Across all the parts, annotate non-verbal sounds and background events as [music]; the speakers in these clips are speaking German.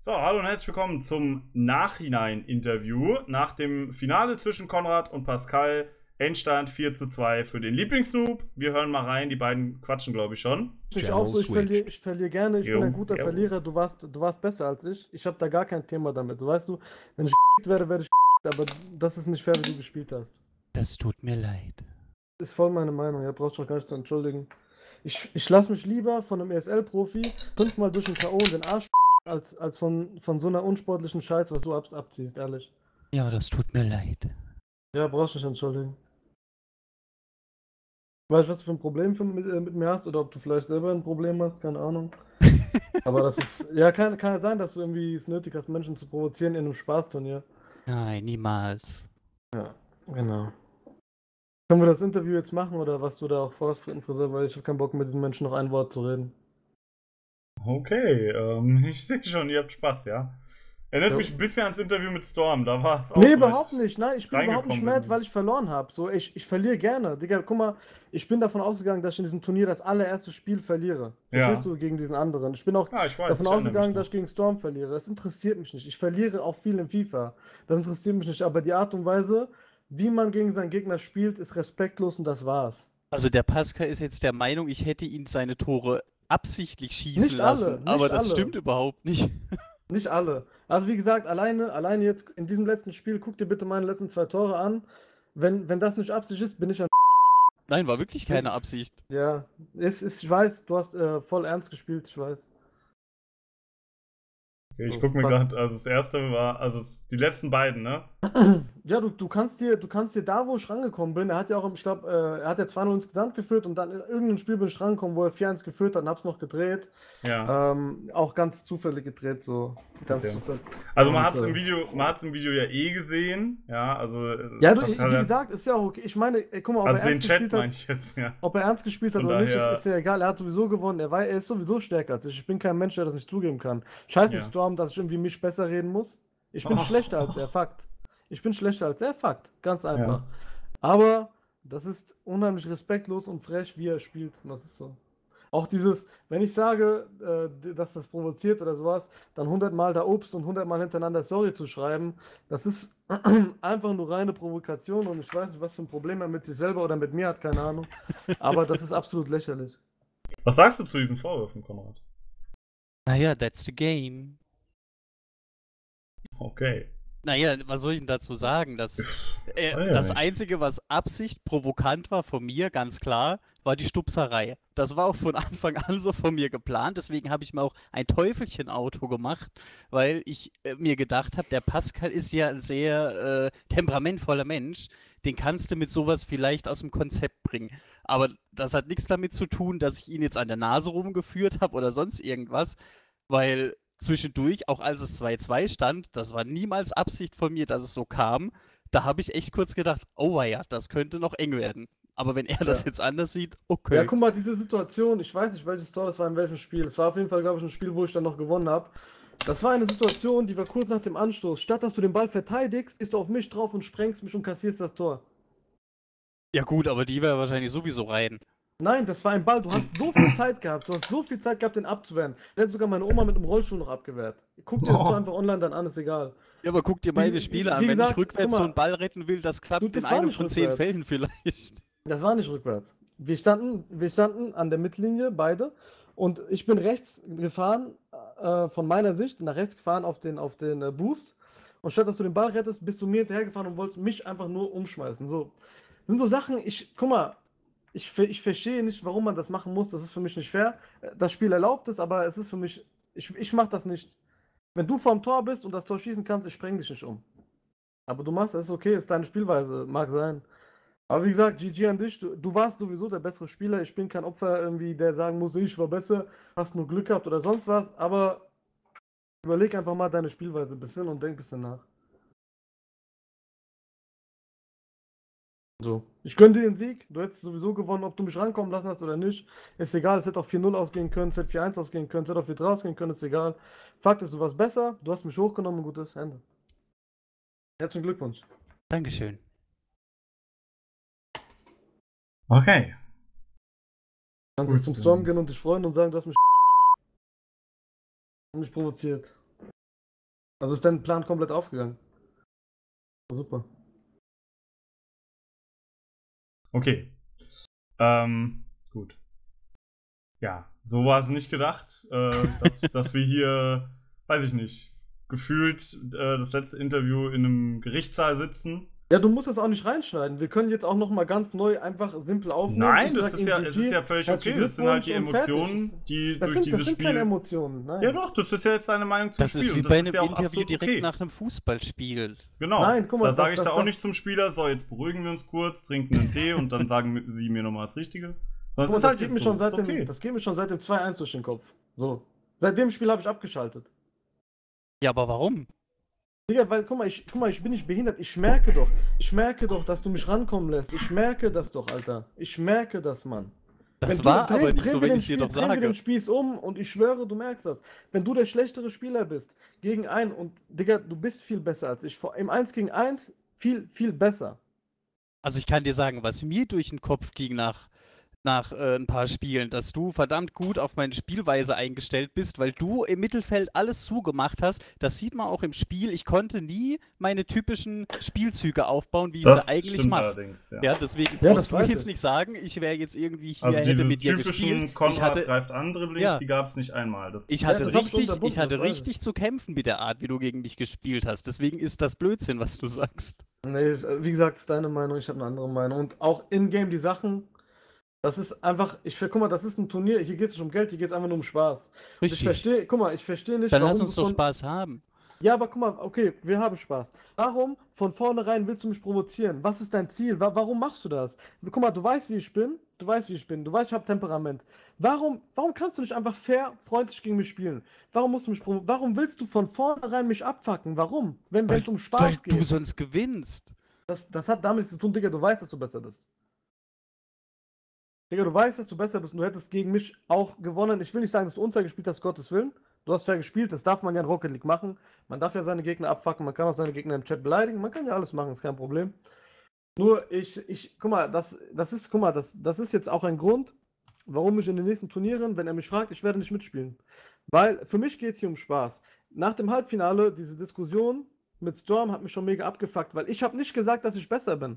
So, hallo und herzlich willkommen zum Nachhinein-Interview. Nach dem Finale zwischen Konrad und Pascal, Endstand 4 zu 2 für den Lieblingssnoop. Wir hören mal rein, die beiden quatschen, glaube ich, schon. Ich auch so, ich verliere ich verlier gerne, ich bin ein Jungs, guter Jungs. Verlierer, du warst, du warst besser als ich. Ich habe da gar kein Thema damit. So weißt du, wenn ich [laughs] werde, werde ich [laughs] aber das ist nicht fair, wie du gespielt hast. Das tut mir leid. Ist voll meine Meinung, ja, brauchst du auch gar nicht zu entschuldigen. Ich, ich lasse mich lieber von einem ESL-Profi fünfmal durch den K.O. in den Arsch als, als von, von so einer unsportlichen Scheiß, was du ab, abziehst, ehrlich. Ja, das tut mir leid. Ja, brauchst du nicht entschuldigen. Weißt du, was du für ein Problem für, mit, äh, mit mir hast oder ob du vielleicht selber ein Problem hast, keine Ahnung. [laughs] Aber das ist, ja, kann, kann ja sein, dass du irgendwie es nötig hast, Menschen zu provozieren in einem Spaßturnier. Nein, niemals. Ja, genau. Können wir das Interview jetzt machen oder was du da auch vorhast, Friseur, weil ich habe keinen Bock mit diesen Menschen noch ein Wort zu reden. Okay, ähm, [laughs] ich sehe schon, ihr habt Spaß, ja. Erinnert Ja. mich ein bisschen ans Interview mit Storm, da war es auch. Nee, überhaupt ich- nicht. Nein, ich bin überhaupt nicht mad, weil ich verloren habe. So, ich, ich verliere gerne. Digga, guck mal, ich bin davon ausgegangen, dass ich in diesem Turnier das allererste Spiel verliere. Ja. Verstehst du, gegen diesen anderen. Ich bin auch Ja, ich weiß. davon ausgegangen, dass ich gegen Storm verliere. Das interessiert mich nicht. Ich verliere auch viel in FIFA. Das interessiert mich nicht. Aber die Art und Weise, wie man gegen seinen Gegner spielt, ist respektlos und das war's. Also der Pascal ist jetzt der Meinung, ich hätte ihn seine Tore absichtlich schießen Nicht alle, lassen. nicht aber das alle. stimmt überhaupt nicht. [laughs] Nicht alle. Also wie gesagt, alleine, alleine jetzt in diesem letzten Spiel, guck dir bitte meine letzten zwei Tore an. Wenn, wenn das nicht Absicht ist, bin ich ein Nein, war wirklich keine Absicht. Ja, es ist, ich weiß, du hast äh, voll ernst gespielt, ich weiß. Ich So, guck mir gerade, also das erste war, also die letzten beiden, ne? Ja, du, du kannst dir, du kannst dir da, wo ich rangekommen bin, er hat ja auch, ich glaube, äh, er hat ja 2-0 insgesamt geführt und dann in irgendeinem Spiel bin ich rangekommen, wo er 4-1 geführt hat und hab's noch gedreht. Ja. Ähm, auch ganz zufällig gedreht, so. Ganz Okay. zufällig. Also man und, hat es im äh, Video, man hat's im Video ja eh gesehen, ja, also. äh, Ja, du, wie gesagt, ist ja auch okay. Ich meine, ey, guck mal, ob also er den ernst Chat gespielt hat. jetzt, ja. Ob er ernst gespielt hat Von oder nicht, daher- ist, ist ja egal. Er hat sowieso gewonnen. Er, wei- er ist sowieso stärker als ich. Ich bin kein Mensch, der das nicht zugeben kann. Scheiß Ja. nicht Storm, dass ich irgendwie mich besser reden muss. Ich bin Oh. schlechter als er, Fakt. Ich bin schlechter als er, Fakt. Ganz einfach. Aber das ist unheimlich respektlos und frech, wie er spielt. Und das ist so. Auch dieses, wenn ich sage, äh, dass das provoziert oder sowas, dann 100 Mal da Obst und 100 Mal hintereinander Sorry zu schreiben, das ist [clears throat] einfach nur reine Provokation und ich weiß nicht, was für ein Problem er mit sich selber oder mit mir hat, keine Ahnung. Aber das ist absolut lächerlich. Was sagst du zu diesen Vorwürfen, Konrad? Naja, that's the game. Okay. Naja, was soll ich denn dazu sagen? Das, äh, Ah ja, das. Einzige, was Absicht provokant war von mir, ganz klar, war die Stupserei. Das war auch von Anfang an so von mir geplant. Deswegen habe ich mir auch ein Teufelchen-Auto gemacht, weil ich äh, mir gedacht habe, der Pascal ist ja ein sehr äh, temperamentvoller Mensch. Den kannst du mit sowas vielleicht aus dem Konzept bringen. Aber das hat nichts damit zu tun, dass ich ihn jetzt an der Nase rumgeführt habe oder sonst irgendwas, weil zwischendurch, auch als es 2-2 stand, das war niemals Absicht von mir, dass es so kam. Da habe ich echt kurz gedacht, oh ja, das könnte noch eng werden. Aber wenn er das Ja. jetzt anders sieht, okay. Ja, guck mal, diese Situation, ich weiß nicht, welches Tor das war in welchem Spiel. Es war auf jeden Fall, glaube ich, ein Spiel, wo ich dann noch gewonnen habe. Das war eine Situation, die war kurz nach dem Anstoß. Statt dass du den Ball verteidigst, gehst du auf mich drauf und sprengst mich und kassierst das Tor. Ja gut, aber die wäre wahrscheinlich sowieso rein. Nein, das war ein Ball. Du hast so viel Zeit gehabt. Du hast so viel Zeit gehabt, den abzuwehren. Der hat sogar meine Oma mit einem Rollstuhl noch abgewehrt. Guck dir das Oh. Einfach online dann an, ist egal. Ja, aber guck dir meine Wie- Spiele wie an. Wenn gesagt, ich rückwärts mal. so einen Ball retten will, das klappt Du, das in einem von zehn rückwärts. Fällen vielleicht. Das war nicht rückwärts. Wir standen, wir standen an der Mittellinie, beide. Und ich bin rechts gefahren, äh, von meiner Sicht, nach rechts gefahren auf den, auf den äh, Boost. Und statt dass du den Ball rettest, bist du mir hinterhergefahren und wolltest mich einfach nur umschmeißen. So. Das sind so Sachen, ich, guck mal, ich, ich verstehe nicht, warum man das machen muss. Das ist für mich nicht fair. Äh, Das Spiel erlaubt es, aber es ist für mich, ich, ich mach das nicht. Wenn du vorm Tor bist und das Tor schießen kannst, ich spreng dich nicht um. Aber du machst, ist okay, ist deine Spielweise, mag sein. Aber wie gesagt, GG an dich, du, du warst sowieso der bessere Spieler. Ich bin kein Opfer irgendwie, der sagen muss, ich war besser, hast nur Glück gehabt oder sonst was. Aber überleg einfach mal deine Spielweise ein bisschen und denk ein bisschen nach. So, ich gönne dir den Sieg. Du hättest sowieso gewonnen, ob du mich rankommen lassen hast oder nicht. Ist egal, es hätte auch 4-0 ausgehen können, es hätte 4-1 ausgehen können, es hätte auch 4-3 ausgehen können, ist egal. Fakt ist, du warst besser, du hast mich hochgenommen, gutes Ende. Herzlichen Glückwunsch. Dankeschön. Okay. Kannst du zum. Storm gehen und dich freuen und sagen, du hast mich, [laughs] mich provoziert. Also ist dein Plan komplett aufgegangen. Super. Okay. Ähm, gut. Ja, so war es nicht gedacht, äh, dass, [laughs] dass wir hier, weiß ich nicht, gefühlt äh, das letzte Interview in einem Gerichtssaal sitzen. Ja, du musst das auch nicht reinschneiden. Wir können jetzt auch noch mal ganz neu einfach simpel aufnehmen. Nein, das ist ja, GG, ist ja völlig okay. Das sind halt die. Emotionen, die Das durch sind, dieses das sind Spiel. keine Emotionen, nein. Ja doch, das ist ja jetzt deine Meinung zum Das Spiel. ist wie und bei das einem ja Interview direkt okay. nach einem Fußballspiel. Genau. Nein, guck mal, da das- sage ich das- da auch das- nicht zum Spieler, so jetzt beruhigen wir uns kurz, trinken einen Tee und dann sagen [laughs] sie mir nochmal das Richtige. Mal, ist das, halt geht mir so, schon seit okay. dem, das geht mir schon seit dem 2-1 durch den Kopf. So. Seit dem Spiel habe ich abgeschaltet. Ja, aber warum? Digga, weil, guck mal, ich, guck mal, ich bin nicht behindert. Ich merke doch, ich merke doch, dass du mich rankommen lässt. Ich merke das doch, Alter. Ich merke das, Mann. Das Wenn war du, aber nicht so, wenn ich es dir doch sage. den Spieß um und ich schwöre, du merkst das. Wenn du der schlechtere Spieler bist, gegen einen und, Digga, du bist viel besser als ich. Im 1 gegen 1 viel, viel besser. Also ich kann dir sagen, was mir durch den Kopf ging nach, nach äh, ein paar Spielen, dass du verdammt gut auf meine Spielweise eingestellt bist, weil du im Mittelfeld alles zugemacht hast. Das sieht man auch im Spiel. Ich konnte nie meine typischen Spielzüge aufbauen, wie ich Das sie eigentlich mache. ja. Ja, deswegen Ja, brauchst du jetzt ich. nicht sagen, ich wäre jetzt irgendwie hier, Also hätte mit dir gespielt. Konrad Ich hatte, greift an Dribblings, Ja. die gab es nicht einmal. Das ich Ja, hatte richtig, ich hatte richtig zu kämpfen mit der Art, wie du gegen mich gespielt hast. Deswegen ist das Blödsinn, was du sagst. Nee, wie gesagt, ist deine Meinung, ich habe eine andere Meinung. Und auch in-game die Sachen, das ist einfach, ich guck mal, das ist ein Turnier, hier geht es nicht um Geld, hier geht es einfach nur um Spaß. Und Ich Richtig. verstehe, guck mal, ich verstehe nicht, Dann warum lass du uns doch Spaß haben. Ja, aber guck mal, okay, wir haben Spaß. Warum von vornherein willst du mich provozieren? Was ist dein Ziel? Wa warum machst du das? Guck mal, du weißt, wie ich bin. Du weißt, wie ich bin. Du weißt, ich habe Temperament. Warum, warum kannst du nicht einfach fair, freundlich gegen mich spielen? Warum musst du mich Warum willst du von vornherein mich abfacken? Warum? Wenn Weil, es um weil Spaß du geht. sonst gewinnst. Das, das hat damit zu tun, Digga, du weißt, dass du besser bist. Digga, du weißt, dass du besser bist und du hättest gegen mich auch gewonnen. Ich will nicht sagen, dass du unfair gespielt hast, Gottes Willen. Du hast fair gespielt, das darf man ja in Rocket League machen. Man darf ja seine Gegner abfacken, man kann auch seine Gegner im Chat beleidigen, man kann ja alles machen, ist kein Problem. Nur ich, ich, guck mal, das, das ist, guck mal, das, das ist jetzt auch ein Grund, warum ich in den nächsten Turnieren, wenn er mich fragt, ich werde nicht mitspielen. Weil für mich geht es hier um Spaß. Nach dem Halbfinale, diese Diskussion mit Storm hat mich schon mega abgefuckt, weil ich habe nicht gesagt, dass ich besser bin.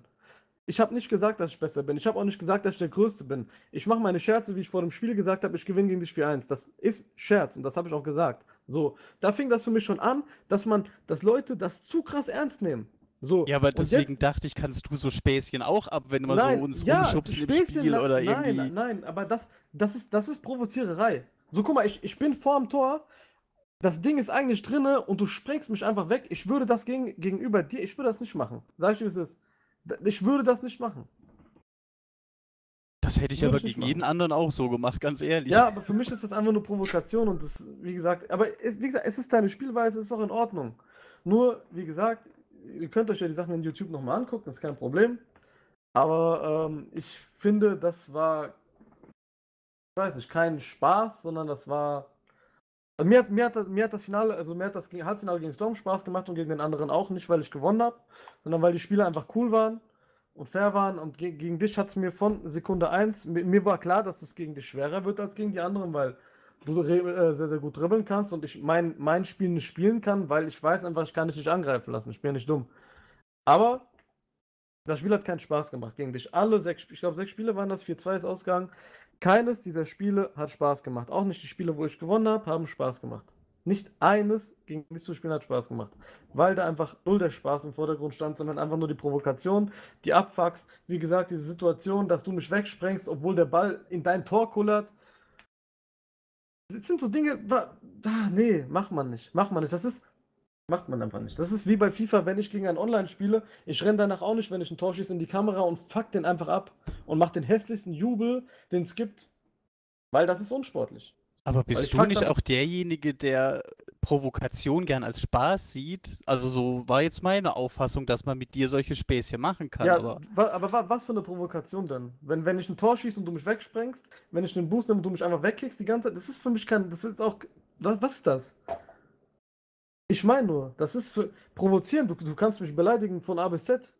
Ich habe nicht gesagt, dass ich besser bin. Ich habe auch nicht gesagt, dass ich der Größte bin. Ich mache meine Scherze, wie ich vor dem Spiel gesagt habe, ich gewinne gegen dich 4-1. Das ist Scherz und das habe ich auch gesagt. So, da fing das für mich schon an, dass man, dass Leute das zu krass ernst nehmen. So, Ja, aber deswegen jetzt- dachte ich, kannst du so Späßchen auch ab, wenn wir nein, so uns ja, rumschubsen im Späßchen, Spiel na- oder nein, irgendwie. Nein, aber das, das, ist, das ist Provoziererei. So, guck mal, ich, ich bin vorm Tor, das Ding ist eigentlich drinne und du sprengst mich einfach weg. Ich würde das gegen, gegenüber dir, ich würde das nicht machen. Sag ich dir, wie es ist. Ich würde das nicht machen. Das hätte ich Würde aber ich gegen jeden anderen auch so gemacht, ganz ehrlich. Ja, aber für mich ist das einfach nur Provokation und das, wie gesagt, aber es, wie gesagt, es ist deine Spielweise, es ist auch in Ordnung. Nur, wie gesagt, ihr könnt euch ja die Sachen in YouTube nochmal angucken, das ist kein Problem. Aber ähm, ich finde, das war, ich weiß nicht, kein Spaß, sondern das war. Also mir, hat, mir, hat das, mir hat das Finale, also mir hat das Halbfinale gegen Storm Spaß gemacht und gegen den anderen auch nicht, weil ich gewonnen habe, sondern weil die Spieler einfach cool waren und fair waren und ge gegen dich hat es mir von Sekunde 1, mir, mir war klar, dass es gegen dich schwerer wird als gegen die anderen, weil du äh, sehr, sehr gut dribbeln kannst und ich mein, mein Spiel nicht spielen kann, weil ich weiß einfach, ich kann dich nicht angreifen lassen, ich bin ja nicht dumm. Aber das Spiel hat keinen Spaß gemacht gegen dich. Alle sechs, ich glaube sechs Spiele waren das, 4-2 ist ausgegangen. Keines dieser Spiele hat Spaß gemacht. Auch nicht die Spiele, wo ich gewonnen habe, haben Spaß gemacht. Nicht eines gegen dich zu spielen hat Spaß gemacht. Weil da einfach null der Spaß im Vordergrund stand, sondern einfach nur die Provokation, die Abfucks. Wie gesagt, diese Situation, dass du mich wegsprengst, obwohl der Ball in dein Tor kullert. Das sind so Dinge, ah, nee, macht man nicht. Macht man nicht. Das ist, macht man einfach nicht. Das ist wie bei FIFA, wenn ich gegen einen Online spiele. Ich renne danach auch nicht, wenn ich ein Tor schieße in die Kamera und fuck den einfach ab und mach den hässlichsten Jubel, den es gibt. Weil das ist unsportlich. Aber bist du nicht auch derjenige, der Provokation gern als Spaß sieht? Also so war jetzt meine Auffassung, dass man mit dir solche Späßchen machen kann. Ja, aber aber wa was für eine Provokation denn? Wenn, wenn ich ein Tor schieße und du mich wegsprengst, wenn ich den Boost nehme und du mich einfach wegkickst die ganze Zeit, das ist für mich kein, das ist auch, was ist das? Ich meine nur, das ist für provozieren, du, du kannst mich beleidigen von A bis Z,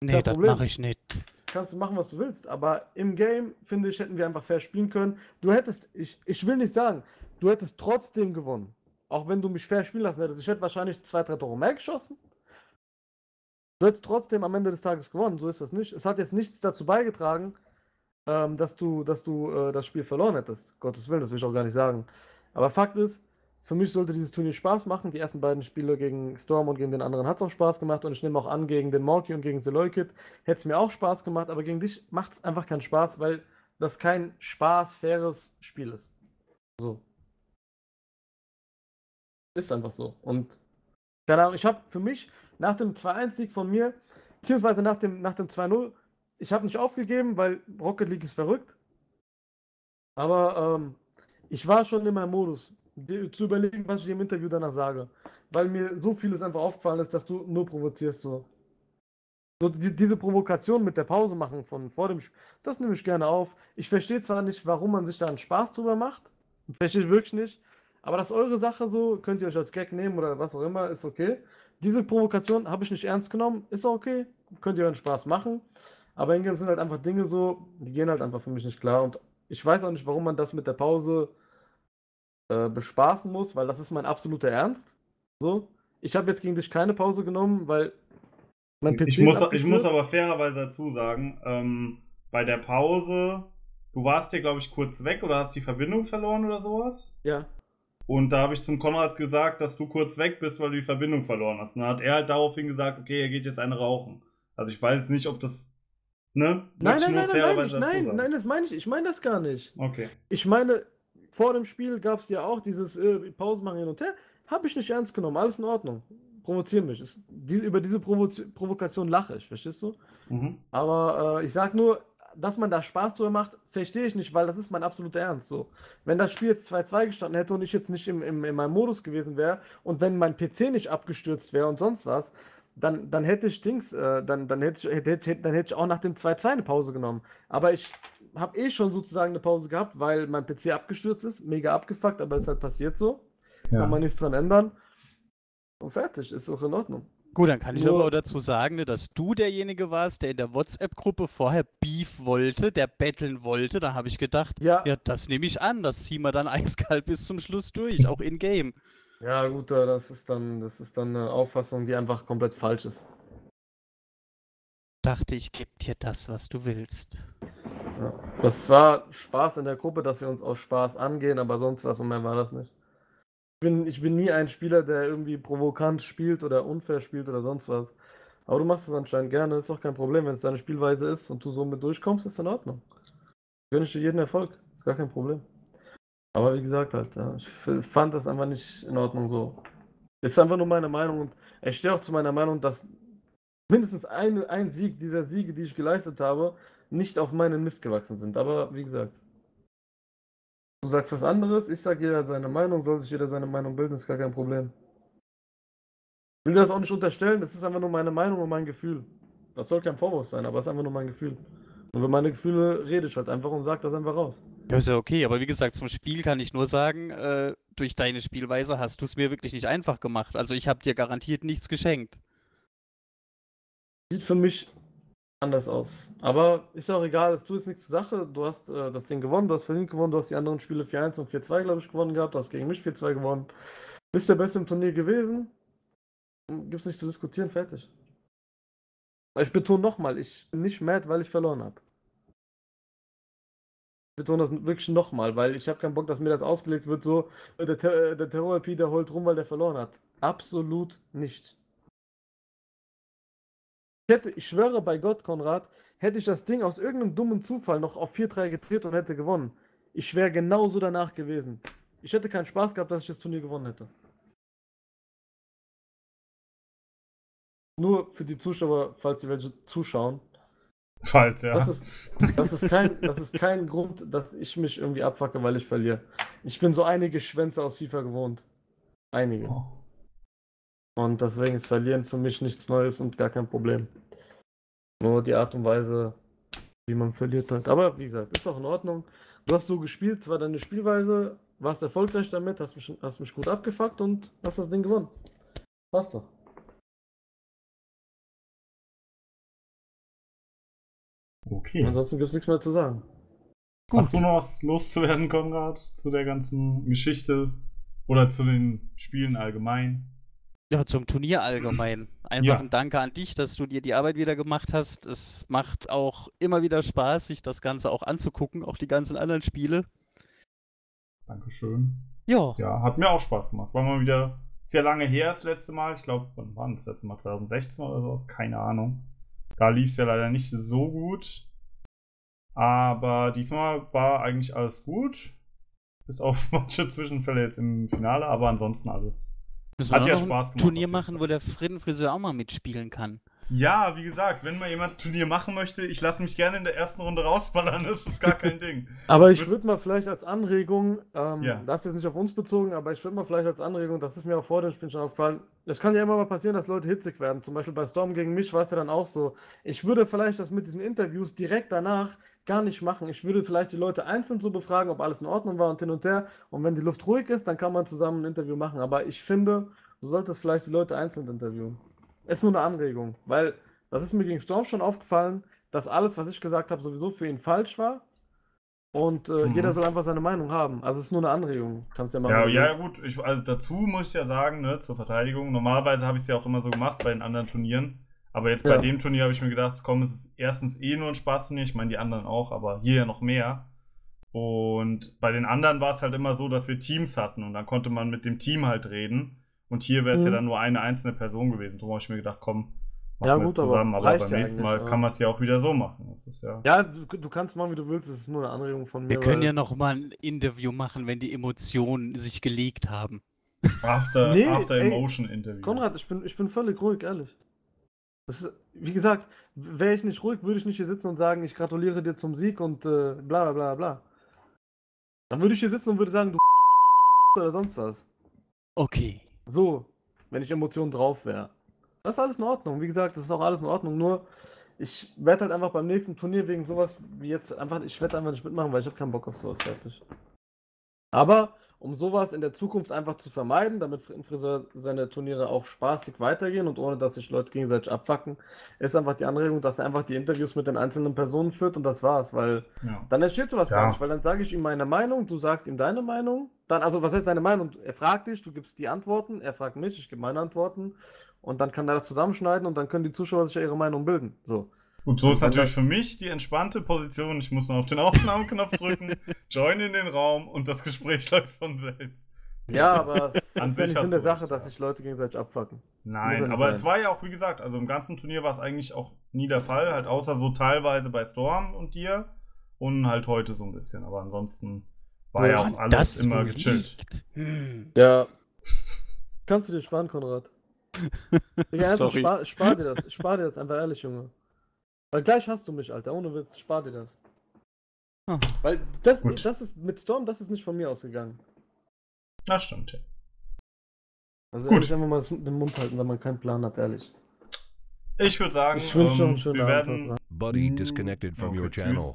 nee, das mache ich nicht. kannst du machen, was du willst, aber im Game, finde ich, hätten wir einfach fair spielen können. Du hättest, ich, ich will nicht sagen, du hättest trotzdem gewonnen. Auch wenn du mich fair spielen lassen hättest. Ich hätte wahrscheinlich zwei, drei Tore mehr geschossen. Du hättest trotzdem am Ende des Tages gewonnen. So ist das nicht. Es hat jetzt nichts dazu beigetragen, ähm, dass du, dass du äh, das Spiel verloren hättest. Gottes Willen, das will ich auch gar nicht sagen. Aber Fakt ist, für mich sollte dieses Turnier Spaß machen. Die ersten beiden Spiele gegen Storm und gegen den anderen hat es auch Spaß gemacht. Und ich nehme auch an, gegen den Morky und gegen Seloykit hätte es mir auch Spaß gemacht. Aber gegen dich macht es einfach keinen Spaß, weil das kein Spaß, faires Spiel ist. So. Ist einfach so. Und keine Ahnung, ich habe für mich nach dem 2-1-Sieg von mir, beziehungsweise nach dem, nach dem 2-0, ich habe nicht aufgegeben, weil Rocket League ist verrückt. Aber ähm, ich war schon in meinem Modus, zu überlegen, was ich im Interview danach sage. Weil mir so vieles einfach aufgefallen ist, dass du nur provozierst. So, so die, diese Provokation mit der Pause machen von vor dem Spiel, das nehme ich gerne auf. Ich verstehe zwar nicht, warum man sich da einen Spaß drüber macht. Verstehe ich wirklich nicht. Aber das ist eure Sache so, könnt ihr euch als Gag nehmen oder was auch immer, ist okay. Diese Provokation habe ich nicht ernst genommen, ist auch okay. Könnt ihr euren Spaß machen. Aber in sind halt einfach Dinge so, die gehen halt einfach für mich nicht klar. Und ich weiß auch nicht, warum man das mit der Pause äh, bespaßen muss, weil das ist mein absoluter Ernst. So. Ich habe jetzt gegen dich keine Pause genommen, weil mein PC ich muss, ich muss aber fairerweise dazu sagen, ähm, bei der Pause, du warst ja, glaube ich, kurz weg oder hast die Verbindung verloren oder sowas? Ja. Und da habe ich zum Konrad gesagt, dass du kurz weg bist, weil du die Verbindung verloren hast. Und dann hat er halt daraufhin gesagt, okay, er geht jetzt eine rauchen. Also ich weiß jetzt nicht, ob das. Ne? Nein, nein, nein, nein, nein, nein, nein, das meine ich. Ich meine das gar nicht. Okay. Ich meine, vor dem Spiel gab es ja auch dieses äh, Pause machen hin und her. Habe ich nicht ernst genommen. Alles in Ordnung. Provozieren mich. Ist, die, über diese Provo Provokation lache ich, verstehst du? Mhm. Aber äh, ich sag nur, dass man da Spaß drüber macht, verstehe ich nicht, weil das ist mein absoluter Ernst. So. Wenn das Spiel jetzt 2-2 gestanden hätte und ich jetzt nicht im, im, in meinem Modus gewesen wäre und wenn mein PC nicht abgestürzt wäre und sonst was, dann, dann hätte ich Dings, äh, dann, dann, hätte ich, hätte, dann hätte ich auch nach dem 2-2 eine Pause genommen. Aber ich habe eh schon sozusagen eine Pause gehabt, weil mein PC abgestürzt ist. Mega abgefuckt, aber es ist halt passiert so. Ja. Kann man nichts dran ändern. Und fertig, ist auch in Ordnung. Gut, dann kann ich Nur, aber auch dazu sagen, ne, dass du derjenige warst, der in der WhatsApp-Gruppe vorher Beef wollte, der betteln wollte. Da habe ich gedacht, ja. ja, das nehme ich an, das ziehen wir dann [laughs] eiskalt bis zum Schluss durch, auch in Game. Ja, gut, äh, das ist dann, das ist dann eine Auffassung, die einfach komplett falsch ist. Dachte ich, gebe dir das, was du willst. Das war Spaß in der Gruppe, dass wir uns aus Spaß angehen, aber sonst was und mehr war das nicht bin, ich bin nie ein Spieler, der irgendwie provokant spielt oder unfair spielt oder sonst was. Aber du machst das anscheinend gerne, ist auch kein Problem. Wenn es deine Spielweise ist und du so mit durchkommst, ist in Ordnung. Ich dir jeden Erfolg, ist gar kein Problem. Aber wie gesagt halt, ja, ich fand das einfach nicht in Ordnung so. Ist einfach nur meine Meinung und ich stehe auch zu meiner Meinung, dass mindestens ein, ein Sieg dieser Siege, die ich geleistet habe, nicht auf meinen Mist gewachsen sind. Aber wie gesagt, Du sagst was anderes, ich sage jeder seine Meinung, soll sich jeder seine Meinung bilden, ist gar kein Problem. Ich will das auch nicht unterstellen, das ist einfach nur meine Meinung und mein Gefühl. Das soll kein Vorwurf sein, aber es ist einfach nur mein Gefühl. Und über meine Gefühle rede ich halt einfach und sage das einfach raus. Ja, ist ja okay, aber wie gesagt, zum Spiel kann ich nur sagen, äh, durch deine Spielweise hast du es mir wirklich nicht einfach gemacht. Also ich habe dir garantiert nichts geschenkt. Sieht für mich anders aus. Aber ist auch egal, es tut jetzt nichts zur Sache. Du hast äh, das Ding gewonnen, du hast verdient gewonnen, du hast die anderen Spiele 4-1 und 4-2, glaube ich, gewonnen gehabt, du hast gegen mich 4-2 gewonnen. Bist der Beste im Turnier gewesen. Gibt's nicht zu diskutieren, fertig. Ich betone nochmal, ich bin nicht mad, weil ich verloren habe. Ich betone das wirklich nochmal, weil ich habe keinen Bock, dass mir das ausgelegt wird, so, äh, der, Ter äh, der Terror-LP, der holt rum, weil der verloren hat. Absolut nicht. Ich hätte, ich schwöre bei Gott, Konrad, hätte ich das Ding aus irgendeinem dummen Zufall noch auf 4-3 gedreht und hätte gewonnen. Ich wäre genauso danach gewesen. Ich hätte keinen Spaß gehabt, dass ich das Turnier gewonnen hätte. Nur für die Zuschauer, falls sie welche zuschauen. Falls, ja. Das ist, das, ist kein, das ist kein Grund, dass ich mich irgendwie abfacke, weil ich verliere. Ich bin so einige Schwänze aus FIFA gewohnt. Einige. Oh. Und deswegen ist Verlieren für mich nichts Neues und gar kein Problem. Nur die Art und Weise, wie man verliert halt. Aber wie gesagt, ist auch in Ordnung. Du hast so gespielt, zwar deine Spielweise, warst erfolgreich damit, hast mich, hast mich gut abgefuckt und hast das Ding gewonnen. Passt doch. Okay. Ansonsten gibt es nichts mehr zu sagen. Gut. Hast du noch was loszuwerden, Konrad, zu der ganzen Geschichte? Oder zu den Spielen allgemein. Ja, zum Turnier allgemein. [clears throat] Einfach Ja. ein Danke an dich, dass du dir die Arbeit wieder gemacht hast. Es macht auch immer wieder Spaß, sich das Ganze auch anzugucken, auch die ganzen anderen Spiele. Dankeschön. Ja, Ja, hat mir auch Spaß gemacht. War mal wieder sehr lange her das letzte Mal. Ich glaube, wann war das letzte Mal? 2016 oder sowas? Keine Ahnung. Da lief es ja leider nicht so gut. Aber diesmal war eigentlich alles gut. Bis auf [laughs] manche Zwischenfälle jetzt im Finale, aber ansonsten alles. Müssen wir Hat ja ein Spaß gemacht, auf Turnier machen, wo der Frittenfriseur auch mal mitspielen kann. Ja, wie gesagt, wenn mal jemand Turnier machen möchte, ich lasse mich gerne in der ersten Runde rausballern. [laughs] Das ist gar kein Ding. Aber ich Würd- würde mal vielleicht als Anregung, ähm, Ja. das ist jetzt nicht auf uns bezogen, aber ich würde mal vielleicht als Anregung, das ist mir auch vor dem Spiel schon aufgefallen, es kann ja immer mal passieren, dass Leute hitzig werden. Zum Beispiel bei Storm gegen mich war es ja dann auch so. Ich würde vielleicht das mit diesen Interviews direkt danach gar nicht machen. Ich würde vielleicht die Leute einzeln so befragen, ob alles in Ordnung war und hin und her. Und wenn die Luft ruhig ist, dann kann man zusammen ein Interview machen. Aber ich finde, du solltest vielleicht die Leute einzeln interviewen. Ist nur eine Anregung, weil das ist mir gegen Storm schon aufgefallen, dass alles, was ich gesagt habe, sowieso für ihn falsch war. Und äh, Mhm. jeder soll einfach seine Meinung haben. Also es ist nur eine Anregung. Kannst ja machen. Ja, ja, gut. Ich, also dazu muss ich ja sagen, ne, zur Verteidigung. Normalerweise habe ich es ja auch immer so gemacht bei den anderen Turnieren. Aber jetzt bei Ja. dem Turnier habe ich mir gedacht, komm, es ist erstens eh nur ein Spaßturnier. Ich meine, die anderen auch, aber hier ja noch mehr. Und bei den anderen war es halt immer so, dass wir Teams hatten und dann konnte man mit dem Team halt reden. Und hier wäre es ja Mhm. dann nur eine einzelne Person gewesen. Darum habe ich mir gedacht, komm, machen Ja, wir es aber zusammen. Aber, reicht beim ja nächsten Mal ja. kann man es ja auch wieder so machen. Das ist ja. Ja, du, du kannst machen, wie du willst. Es ist nur eine Anregung von mir. Wir können ja noch mal ein Interview machen, wenn die Emotionen sich gelegt haben. After, Nee, after ey, Emotion Interview. Konrad, ich bin, ich bin völlig ruhig, ehrlich. Das ist, wie gesagt, wäre ich nicht ruhig, würde ich nicht hier sitzen und sagen, ich gratuliere dir zum Sieg und äh, bla bla bla bla. Dann würde ich hier sitzen und würde sagen, du [laughs] oder sonst was. Okay. So, wenn ich Emotionen drauf wäre. Das ist alles in Ordnung. Wie gesagt, das ist auch alles in Ordnung. Nur, ich werde halt einfach beim nächsten Turnier wegen sowas wie jetzt einfach, ich werde einfach nicht mitmachen, weil ich habe keinen Bock auf sowas fertig. Aber um sowas in der Zukunft einfach zu vermeiden, damit Frittenfriseur seine Turniere auch spaßig weitergehen und ohne dass sich Leute gegenseitig abfacken, ist einfach die Anregung, dass er einfach die Interviews mit den einzelnen Personen führt und das war's, weil Ja. dann entsteht sowas Ja. gar nicht, weil dann sage ich ihm meine Meinung, du sagst ihm deine Meinung. Dann, also was heißt deine Meinung? Er fragt dich, du gibst die Antworten, er fragt mich, ich gebe meine Antworten und dann kann er das zusammenschneiden und dann können die Zuschauer sich ja ihre Meinung bilden. So. Gut, so ist natürlich für mich die entspannte Position. Ich muss nur auf den Aufnahmeknopf drücken, [laughs] join in den Raum und das Gespräch [laughs] läuft von selbst. Ja, aber es [laughs] An ist ja nicht Sinn der Sache, dass sich Leute gegenseitig abfacken. Nein, ja aber sein. es war ja auch, wie gesagt, also im ganzen Turnier war es eigentlich auch nie der Fall, halt außer so teilweise bei Storm und dir und halt heute so ein bisschen. Aber ansonsten war ja, Ja, auch alles das immer wohl gechillt. liegt? Hm. Ja. Kannst du dir sparen, Konrad? Digga, einfach Sorry. spar, spar dir das. Spar dir das einfach ehrlich, Junge. Weil gleich hast du mich, Alter. Ohne Witz, spar dir das. Ah. Weil das, Gut. das ist mit Storm, das ist nicht von mir ausgegangen. Das stimmt, ja. Also Gut. einfach mal das- den Mund halten, wenn man keinen Plan hat, ehrlich. Ich würde sagen, Ich ähm, einen schönen wir Abend. werden. Buddy disconnected from okay, your tschüss. channel.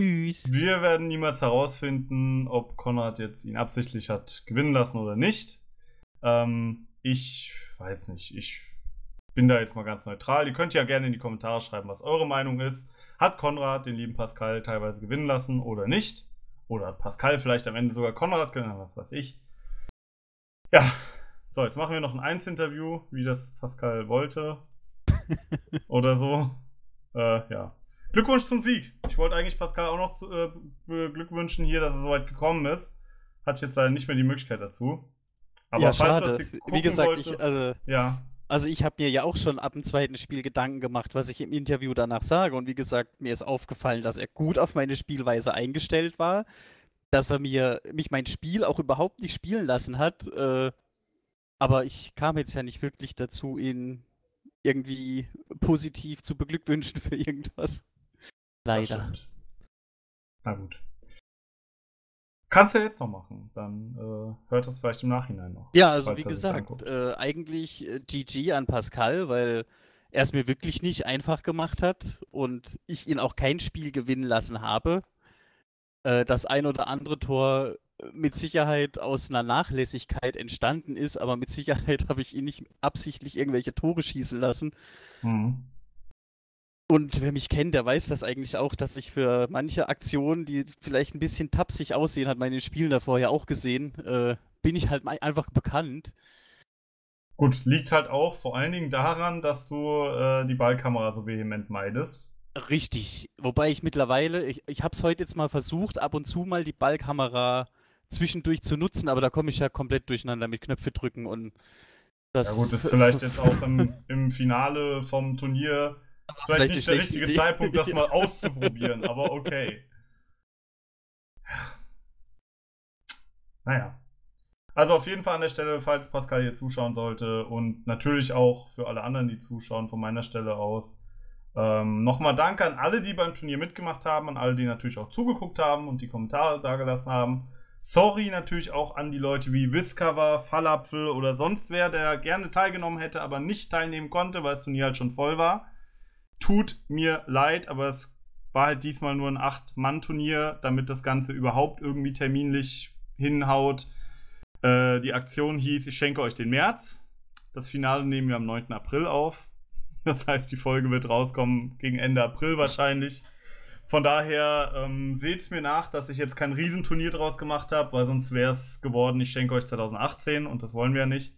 Tschüss. Wir werden niemals herausfinden, ob Konrad jetzt ihn absichtlich hat gewinnen lassen oder nicht. Ähm, ich weiß nicht. Ich bin da jetzt mal ganz neutral. Ihr könnt ja gerne in die Kommentare schreiben, was eure Meinung ist. Hat Konrad den lieben Pascal teilweise gewinnen lassen oder nicht? Oder hat Pascal vielleicht am Ende sogar Konrad gewinnen, was weiß ich. Ja, so, jetzt machen wir noch ein Einzinterview, wie das Pascal wollte. [laughs] oder so. Äh, ja. Glückwunsch zum Sieg. Ich wollte eigentlich Pascal auch noch zu, äh, beglückwünschen hier, dass er so weit gekommen ist. Hatte ich jetzt leider nicht mehr die Möglichkeit dazu. Aber ja, falls du das schade. hier Wie gucken gesagt, ich, wolltest- also, ja, also ich habe mir ja auch schon ab dem zweiten Spiel Gedanken gemacht, was ich im Interview danach sage. Und wie gesagt, mir ist aufgefallen, dass er gut auf meine Spielweise eingestellt war, dass er mir mich mein Spiel auch überhaupt nicht spielen lassen hat. Äh, aber ich kam jetzt ja nicht wirklich dazu, ihn irgendwie positiv zu beglückwünschen für irgendwas. Leider. Na gut. Kannst du ja jetzt noch machen. Dann äh, hört das vielleicht im Nachhinein noch. Ja, also wie gesagt, äh, eigentlich äh, GG an Pascal, weil er es mir wirklich nicht einfach gemacht hat und ich ihn auch kein Spiel gewinnen lassen habe. Äh, das ein oder andere Tor äh, mit Sicherheit aus einer Nachlässigkeit entstanden ist, aber mit Sicherheit [laughs] habe ich ihn nicht absichtlich irgendwelche Tore schießen lassen. Mhm. Und wer mich kennt, der weiß das eigentlich auch, dass ich für manche Aktionen, die vielleicht ein bisschen tapsig aussehen, hat man in den Spielen davor ja auch gesehen, äh, bin ich halt einfach bekannt. Gut, liegt halt auch vor allen Dingen daran, dass du äh, die Ballkamera so vehement meidest. Richtig. Wobei ich mittlerweile, ich, ich habe es heute jetzt mal versucht, ab und zu mal die Ballkamera zwischendurch zu nutzen, aber da komme ich ja komplett durcheinander mit Knöpfe drücken und das. Ja gut, ist [laughs] vielleicht jetzt auch im, im Finale vom Turnier vielleicht, nicht der richtige Idee. Zeitpunkt, das mal auszuprobieren, aber okay. Naja. Also auf jeden Fall an der Stelle, falls Pascal hier zuschauen sollte und natürlich auch für alle anderen, die zuschauen, von meiner Stelle aus. Ähm, Nochmal danke an alle, die beim Turnier mitgemacht haben, an alle, die natürlich auch zugeguckt haben und die Kommentare dagelassen haben. Sorry natürlich auch an die Leute wie Whiskover, Fallapfel oder sonst wer, der gerne teilgenommen hätte, aber nicht teilnehmen konnte, weil das Turnier halt schon voll war. Tut mir leid, aber es war halt diesmal nur ein 8-Mann-Turnier, damit das Ganze überhaupt irgendwie terminlich hinhaut. Äh, die Aktion hieß, ich schenke euch den März. Das Finale nehmen wir am 9. April auf. [laughs] Das heißt, die Folge wird rauskommen gegen Ende April wahrscheinlich. Von daher ähm, seht es mir nach, dass ich jetzt kein Riesenturnier draus gemacht habe, weil sonst wäre es geworden, ich schenke euch 2018 und das wollen wir ja nicht.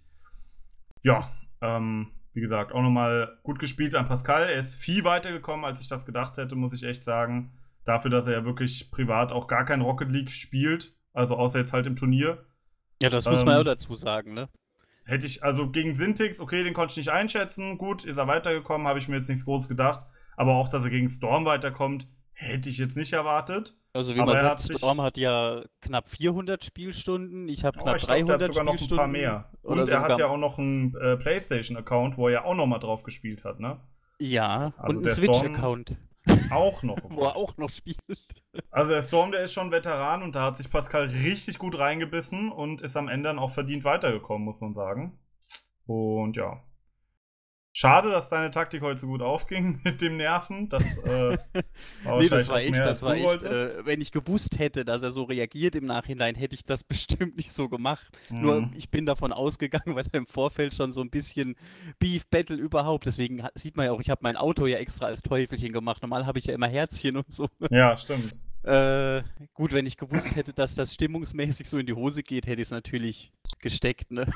Ja, ähm, wie gesagt, auch nochmal gut gespielt an Pascal. Er ist viel weiter gekommen, als ich das gedacht hätte, muss ich echt sagen. Dafür, dass er ja wirklich privat auch gar kein Rocket League spielt, also außer jetzt halt im Turnier. Ja, das muss man ähm, auch dazu sagen, ne? Hätte ich, also gegen Sintix, okay, den konnte ich nicht einschätzen. Gut, ist er weitergekommen, habe ich mir jetzt nichts Großes gedacht. Aber auch, dass er gegen Storm weiterkommt, hätte ich jetzt nicht erwartet. Also wie aber man sagt, Storm hat ja knapp 400 Spielstunden, ich habe oh, knapp ich 300 glaub, der hat sogar noch ein paar mehr. Und er hat ja auch noch einen äh, Playstation-Account, wo er ja auch noch mal drauf gespielt hat, ne? Ja, also und einen Switch-Account. Auch noch. [laughs] Wo er auch noch spielt. Also der Storm, der ist schon Veteran und da hat sich Pascal richtig gut reingebissen und ist am Ende dann auch verdient weitergekommen, muss man sagen. Und ja, Schade, dass deine Taktik heute so gut aufging [laughs] mit dem Nerven. Das, äh, war [laughs] nee, das war mehr, das war echt. Äh, wenn ich gewusst hätte, dass er so reagiert im Nachhinein, hätte ich das [laughs] bestimmt nicht so gemacht. Mhm. Nur ich bin davon ausgegangen, weil er im Vorfeld schon so ein bisschen Beef Battle überhaupt. Deswegen sieht man ja auch, ich habe mein Auto ja extra als Teufelchen gemacht. Normal habe ich ja immer Herzchen und so. Ja, stimmt. Äh, gut, wenn ich gewusst hätte, dass das stimmungsmäßig so in die Hose geht, hätte ich es natürlich gesteckt, ne?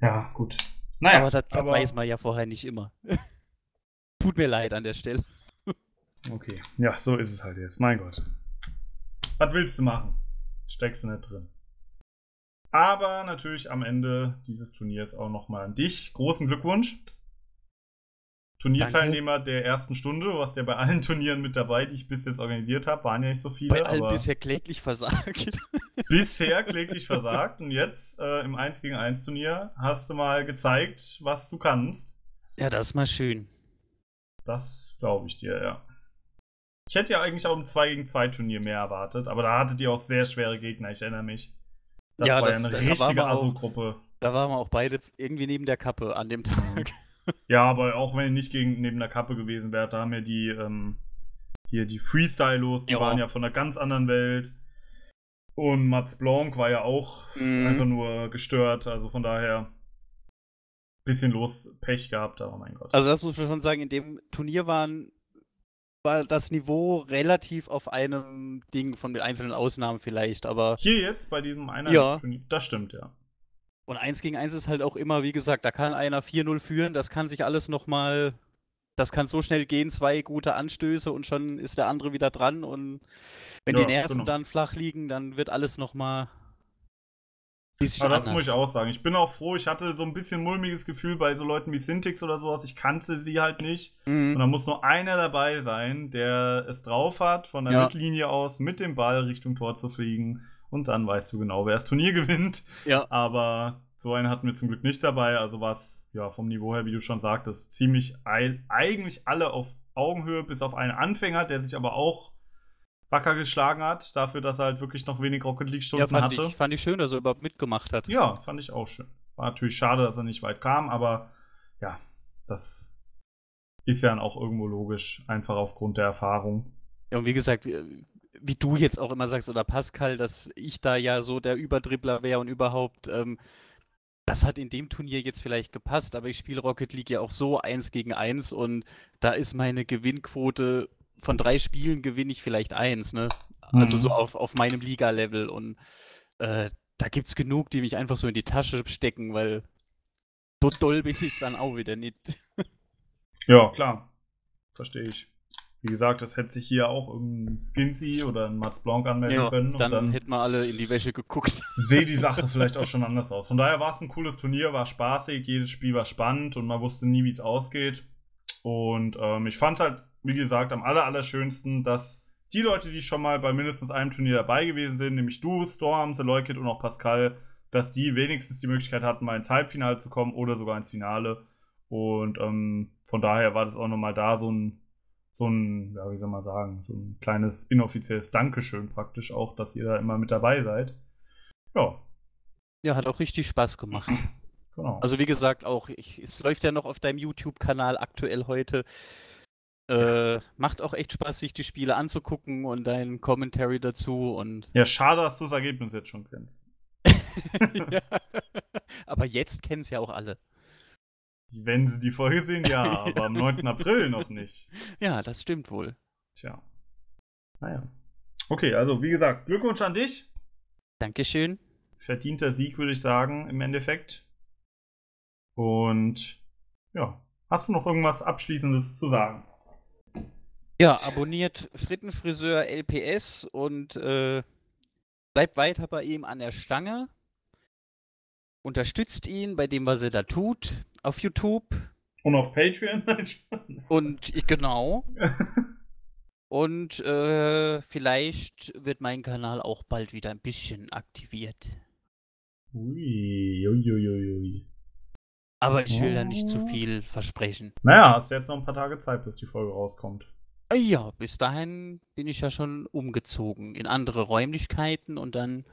Ja, gut. Naja, aber das, das aber... weiß man ja vorher nicht immer. [laughs] Tut mir leid an der Stelle. [laughs] okay, ja, so ist es halt jetzt. Mein Gott. Was willst du machen? Steckst du nicht drin. Aber natürlich am Ende dieses Turniers auch nochmal an dich. Großen Glückwunsch. Turnierteilnehmer der ersten Stunde. Warst ja bei allen Turnieren mit dabei, die ich bis jetzt organisiert habe. Waren ja nicht so viele. Bei allen bisher kläglich versagt. [laughs] bisher kläglich versagt. Und jetzt äh, im 1 gegen 1 Turnier hast du mal gezeigt, was du kannst. Ja, das ist mal schön. Das glaube ich dir, ja. Ich hätte ja eigentlich auch im 2 gegen 2 Turnier mehr erwartet, aber da hattet ihr auch sehr schwere Gegner, ich erinnere mich. Das ja, war das, ja eine richtige Asu-Gruppe. Da waren wir auch beide irgendwie neben der Kappe an dem Tag. Ja, aber auch wenn ihr nicht gegen, neben der Kappe gewesen wärt, da haben ja die, ähm, hier die Freestylos, die jo. waren ja von einer ganz anderen Welt. Und Mats Blanc war ja auch mhm. einfach nur gestört, also von daher bisschen los Pech gehabt, aber mein Gott. Also das muss man schon sagen, in dem Turnier waren war das Niveau relativ auf einem Ding von den einzelnen Ausnahmen vielleicht, aber hier jetzt bei diesem einen ja. Turnier, das stimmt ja. Und 1 gegen 1 ist halt auch immer, wie gesagt, da kann einer 4-0 führen, das kann sich alles nochmal, das kann so schnell gehen, zwei gute Anstöße und schon ist der andere wieder dran und wenn ja, die Nerven genau. dann flach liegen, dann wird alles nochmal aber das muss ich auch sagen. Ich bin auch froh, ich hatte so ein bisschen mulmiges Gefühl bei so Leuten wie Syntix oder sowas. Ich kannte sie halt nicht. Mhm. Und da muss nur einer dabei sein, der es drauf hat, von der ja. Mittellinie aus mit dem Ball Richtung Tor zu fliegen und dann weißt du genau, wer das Turnier [laughs] gewinnt. Ja. Aber so einen hatten wir zum Glück nicht dabei. Also war es ja vom Niveau her, wie du schon sagtest, ziemlich eigentlich alle auf Augenhöhe, bis auf einen Anfänger, der sich aber auch wacker geschlagen hat, dafür, dass er halt wirklich noch wenig Rocket League-Stunden ja, hatte. Ich, fand ich schön, dass er überhaupt mitgemacht hat. Ja, fand ich auch schön. War natürlich schade, dass er nicht weit kam, aber ja, das ist ja dann auch irgendwo logisch, einfach aufgrund der Erfahrung. Ja, und wie gesagt, wie du jetzt auch immer sagst, oder Pascal, dass ich da ja so der Überdribbler wäre und überhaupt, ähm, das hat in dem Turnier jetzt vielleicht gepasst, aber ich spiele Rocket League ja auch so eins gegen eins und da ist meine Gewinnquote von drei Spielen gewinne ich vielleicht eins, ne? Also mhm. so auf, auf meinem Liga-Level und äh, da gibt's genug, die mich einfach so in die Tasche stecken, weil so doll bin ich dann auch wieder nicht. [laughs] Ja, klar. Verstehe ich. Wie gesagt, das hätte sich hier auch irgendein Skinsy oder ein Mats Blanc anmelden Ja, können. dann, und dann hätten wir alle in die Wäsche geguckt. [laughs] sehe die Sache [laughs] vielleicht auch schon anders aus. Von daher war es ein cooles Turnier, war spaßig, jedes Spiel war spannend und man wusste nie, wie es ausgeht. Und ähm, ich fand es halt, wie gesagt, am aller, allerschönsten, dass die Leute, die schon mal bei mindestens einem Turnier dabei gewesen sind, nämlich du, Storm, Seloykit und auch Pascal, dass die wenigstens die Möglichkeit hatten, mal ins Halbfinale zu kommen oder sogar ins Finale. Und ähm, von daher war das auch nochmal da so ein, so ein, ja, wie soll man sagen, so ein kleines inoffizielles Dankeschön praktisch auch, dass ihr da immer mit dabei seid. Ja, Ja, hat auch richtig Spaß gemacht. [clears throat] genau. Also wie gesagt, auch ich, es läuft ja noch auf deinem YouTube-Kanal aktuell heute. Äh, macht auch echt Spaß, sich die Spiele anzugucken und dein Commentary dazu und ja, schade, dass du das Ergebnis jetzt schon kennst. [laughs] ja. Aber jetzt kennen es ja auch alle. Wenn sie die Folge sehen, ja, [laughs] aber am 9. April noch nicht. Ja, das stimmt wohl. Tja. Naja. Okay, also wie gesagt, Glückwunsch an dich. Dankeschön. Verdienter Sieg, würde ich sagen, im Endeffekt. Und ja, hast du noch irgendwas Abschließendes zu sagen? Ja, abonniert Frittenfriseur LPS und äh, bleibt weiter bei ihm an der Stange. Unterstützt ihn bei dem, was er da tut, auf YouTube. Und auf Patreon? [laughs] Und genau. [laughs] Und äh, vielleicht wird mein Kanal auch bald wieder ein bisschen aktiviert. ui, ui, ui, ui, ui. Aber ich will da nicht zu Oh. viel versprechen. Naja, hast du jetzt noch ein paar Tage Zeit, bis die Folge rauskommt. Äh, Ja, bis dahin bin ich ja schon umgezogen in andere Räumlichkeiten und dann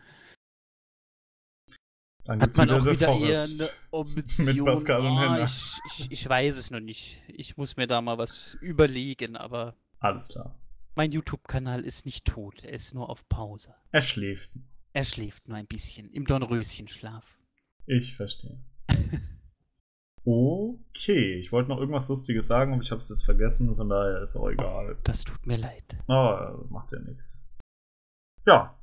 Dann hat man auch wieder eher Forest. eine [laughs] Option. Pascal und Ah, Henna. ich, ich, ich weiß es noch nicht. Ich muss mir da mal was überlegen, aber Alles klar. mein YouTube-Kanal ist nicht tot. Er ist nur auf Pause. Er schläft. Er schläft nur ein bisschen im Dornröschenschlaf. Ich verstehe. [laughs] Okay, ich wollte noch irgendwas Lustiges sagen, aber ich habe es jetzt vergessen, von daher ist auch egal. Das tut mir leid. Aber macht ja nichts. Ja.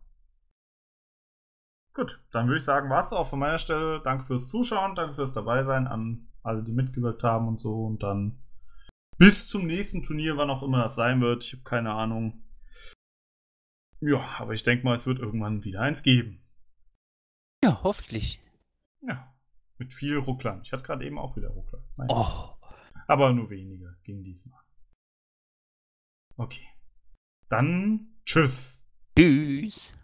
Gut, dann würde ich sagen, war es auch von meiner Stelle. Danke fürs Zuschauen, danke fürs Dabeisein an alle, die mitgewirkt haben und so. Und dann bis zum nächsten Turnier, wann auch immer das sein wird. Ich habe keine Ahnung. Ja, aber ich denke mal, es wird irgendwann wieder eins geben. Ja, hoffentlich. Ja, mit viel Rucklern. Ich hatte gerade eben auch wieder Ruckler. Naja. Oh, Aber nur wenige ging diesmal. Okay. Dann tschüss. tschüss.